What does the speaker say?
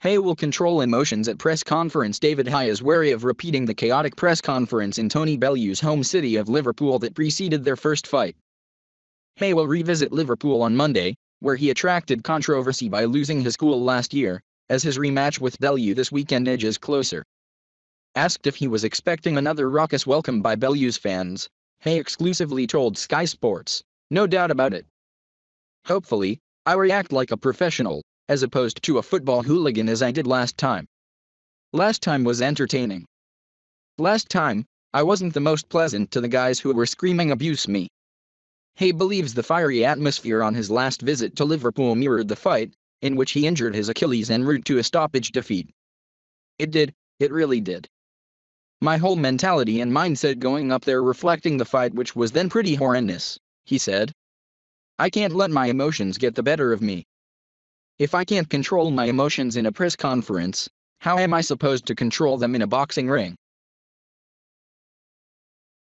Haye will control emotions at press conference. David Haye is wary of repeating the chaotic press conference in Tony Bellew's home city of Liverpool that preceded their first fight. Haye will revisit Liverpool on Monday, where he attracted controversy by losing his cool last year, as his rematch with Bellew this weekend edges closer. Asked if he was expecting another raucous welcome by Bellew's fans, Haye exclusively told Sky Sports, no doubt about it. Hopefully, I react like a professional, as opposed to a football hooligan as I did last time. Last time was entertaining. Last time, I wasn't the most pleasant to the guys who were screaming abuse me. Haye believes the fiery atmosphere on his last visit to Liverpool mirrored the fight, in which he injured his Achilles en route to a stoppage defeat. It did, it really did. My whole mentality and mindset going up there reflecting the fight which was then pretty horrendous, he said. I can't let my emotions get the better of me. If I can't control my emotions in a press conference, how am I supposed to control them in a boxing ring?